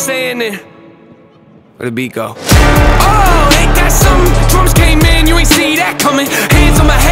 saying it. Where the beat go? Oh, ain't that something? Drums came in, you ain't see that coming. Hands on my head,